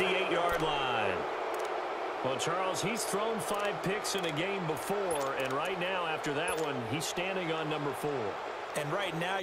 58-yard line. Well, Charles, he's thrown five picks in a game before, and right now, after that one, he's standing on number four. And right now,